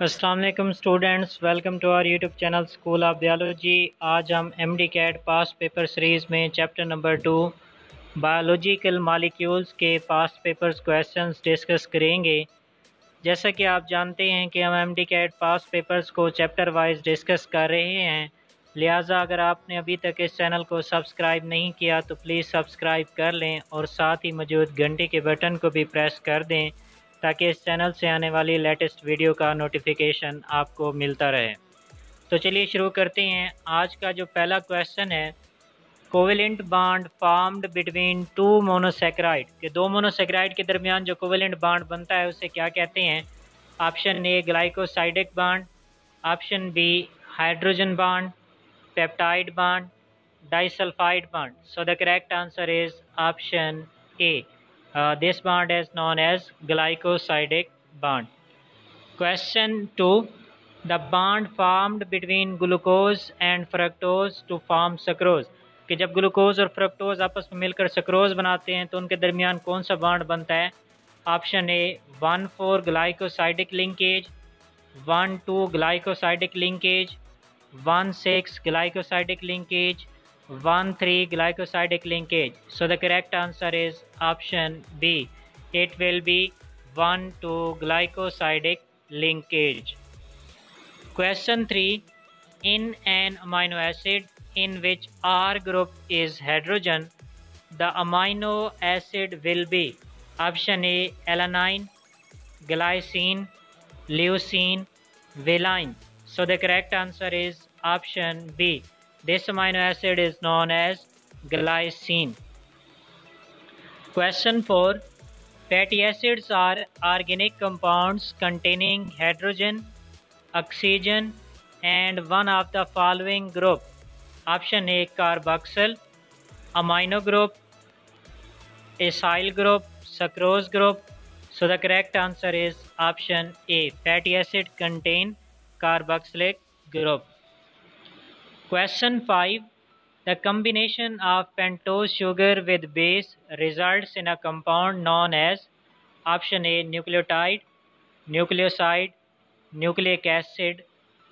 वालेकुम students, welcome to our YouTube channel School of Biology. आज हम M D CAT past paper series में chapter number two, biological molecules के पास papers questions discuss करेंगे। जैसा कि आप जानते हैं कि हम M D CAT past papers को चैप्टर वाइज डिस्कस कर रहे हैं, लिहाजा अगर आपने अभी तक इस चैनल को सब्सक्राइब नहीं किया तो प्लीज़ सब्सक्राइब कर लें और साथ ही मौजूद घंटे के बटन को भी प्रेस कर दें। ताकि इस चैनल से आने वाली लेटेस्ट वीडियो का नोटिफिकेशन आपको मिलता रहे। तो चलिए शुरू करते हैं। आज का जो पहला क्वेश्चन है कोवेलेंट बाड फॉर्म्ड बिटवीन टू मोनोसेक्राइड के दो मोनोसेक्राइड के दरमियान जो कोवेलेंट बाड बनता है, उसे क्या कहते हैं? Option A glycosidic bond option B hydrogen bond peptide bond disulphide bond so the correct answer is option A Uh, this bond is known as glycosidic bond. Question 2. The bond formed between glucose and fructose to form sucrose. कि जब glucose और fructose आपस में मिलकर sucrose बनाते हैं तो उनके दरमियान कौन सा बॉन्ड बनता है option A one four glycosidic linkage one two glycosidic linkage one six glycosidic linkage 1,3 glycosidic linkage. So the correct answer is option B. It will be 1,2 glycosidic linkage. Question 3. In an amino acid in which R group is hydrogen, the amino acid will be option A alanine, glycine, leucine, valine. So the correct answer is option B. This amino acid is known as glycine. Question 4. Fatty acids are organic compounds containing hydrogen, oxygen and one of the following group. Option A carboxyl, amino group, acyl group, sucrose group. So the correct answer is option A. Fatty acid contain carboxylic group. Question 5. The combination of pentose sugar with base results in a compound known as option A nucleotide, nucleoside, nucleic acid,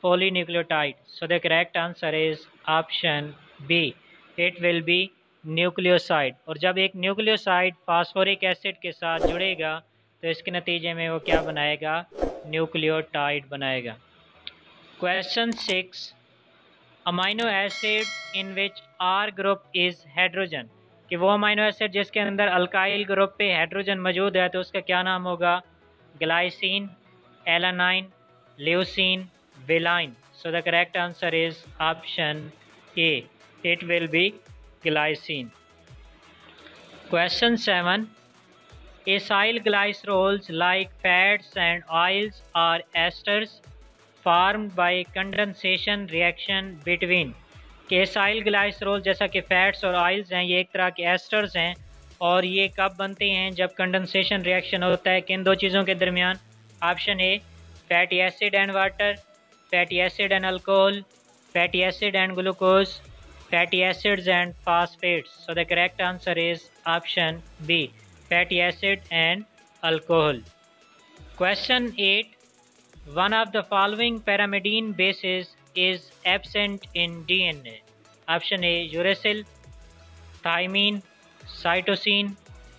polynucleotide. So the correct answer is option B. It will be nucleoside और जब एक nucleoside phosphoric acid के साथ जुड़ेगा तो इसके नतीजे में वो क्या बनाएगा न्यूक्लियोटाइड बनाएगा question six amino acid in which R group is hydrogen कि वो अमाइनो एसिड जिसके अंदर अल्काइल ग्रुप पे हाइड्रोजन मौजूद है तो उसका क्या नाम होगा? Glycine alanine leucine valine so the correct answer is option A it will be glycine question seven acyl glycerols like fats and oils are esters formed by condensation reaction between केसाइल glycerol जैसा कि fats और oils हैं, ये एक तरह के asters हैं और ये कब बनते हैं? जब कंडेंसेशन रिएक्शन होता है, किन दो चीज़ों के दरमियान? Option A fatty acid and water fatty acid and alcohol fatty acid and glucose fatty acids and phosphates so the correct answer is option B fatty acid and alcohol question eight One of the following pyrimidine bases is absent in DNA. Option A uracil, thymine, cytosine,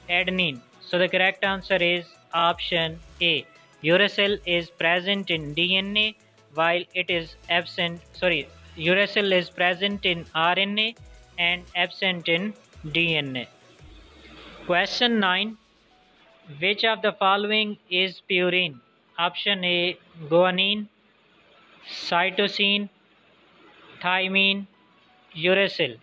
adenine. So the correct answer is option A. Uracil is present in DNA while it is absent, sorry, uracil is present in RNA and absent in DNA. Question 9. Which of the following is purine? Option A guanine, cytosine, thymine, uracil.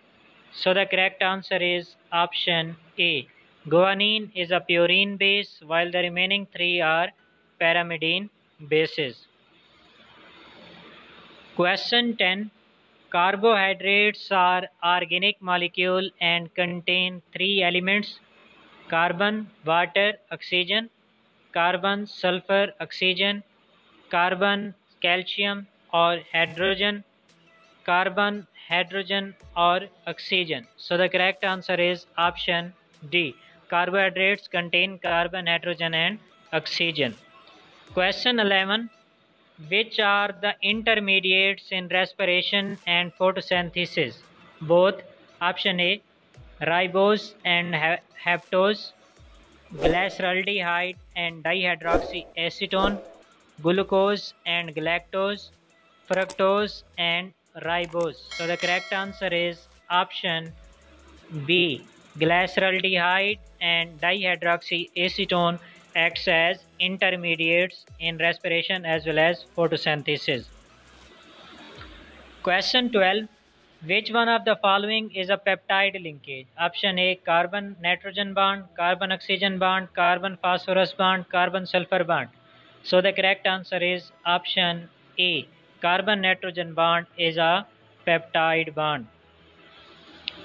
So the correct answer is option A. Guanine is a purine base while the remaining three are pyrimidine bases. Question 10. Carbohydrates are organic molecule and contain three elements carbon, water, oxygen carbon, sulphur, oxygen, carbon, calcium और hydrogen, carbon, hydrogen और oxygen. So the correct answer is option D carbohydrates contain carbon hydrogen and oxygen question eleven which are the intermediates in respiration and photosynthesis both option A ribose and heptose glyceraldehyde and dihydroxyacetone, glucose and galactose, fructose and ribose. So the correct answer is option B. Glyceraldehyde and dihydroxyacetone acts as intermediates in respiration as well as photosynthesis. Question 12. Which one of the following is a peptide linkage? Option A carbon nitrogen bond, carbon oxygen bond, carbon phosphorus bond, carbon sulfur bond. So the correct answer is option A carbon nitrogen bond is a peptide bond.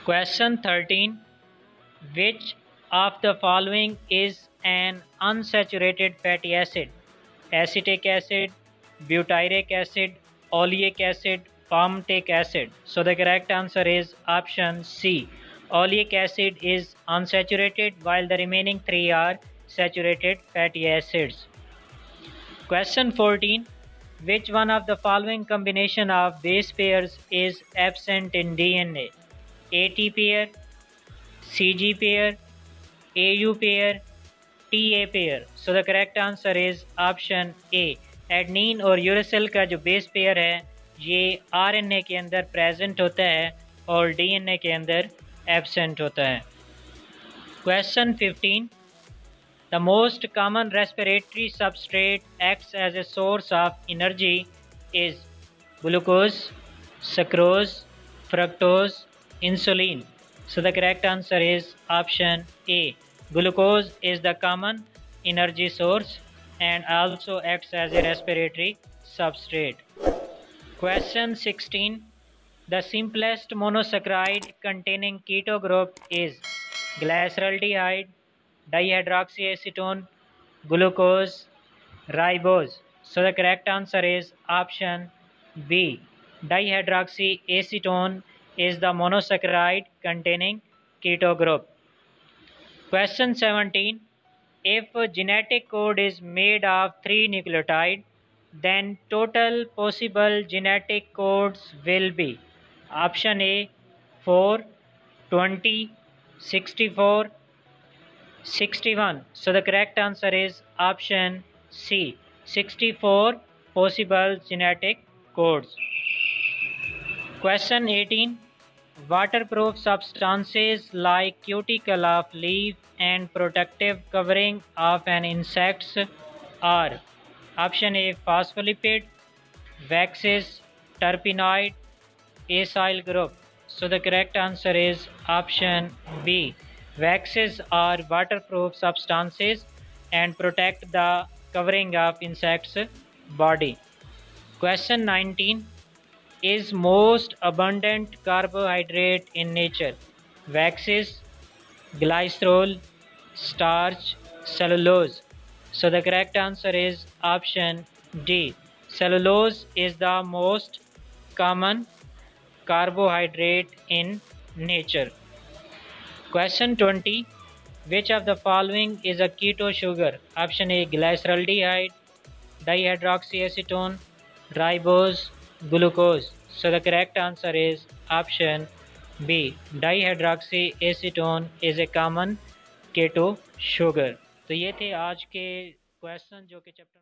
Question 13. Which of the following is an unsaturated fatty acid? Acetic acid, butyric acid, oleic acid, palmitic acid. So the correct answer is option C. Oleic acid is unsaturated while the remaining three are saturated fatty acids. Question 14. Which one of the following combination of base pairs is absent in DNA? AT pair, CG pair, AU pair, TA pair. So the correct answer is option A. Adenine और uracil का जो base pair है ये are N A के अंदर present होता है और डी एन ए के अंदर एबसेंट होता है। Question 15 the most common respiratory substrate act as a source of energy is glucose sucrose fructose insulin so the correct answer is option A glucose is the common energy source and also act as a respiratory substrate Question 16. The simplest monosaccharide containing keto group is glyceraldehyde, dihydroxyacetone, glucose, ribose. So the correct answer is option B. Dihydroxyacetone is the monosaccharide containing keto group. Question 17. If a genetic code is made of 3 nucleotides, then total possible genetic codes will be option A 4, 20, 64, 61. So the correct answer is option C. 64 possible genetic codes. Question 18. Waterproof substances like cuticle of leaf and protective covering of an insects are option A phospholipid, waxes, terpenoid, acyl group. So the correct answer is option B Waxes are waterproof substances and protect the covering of insects body. Question 19 is most abundant carbohydrate in nature? Waxes, glycerol, starch, cellulose. So the correct answer is option D. Cellulose is the most common carbohydrate in nature. Question 20. Which of the following is a keto sugar? Option A glyceraldehyde, dihydroxyacetone, ribose, glucose. So the correct answer is option B. Dihydroxyacetone is a common keto sugar. तो ये थे आज के question जो कि chapter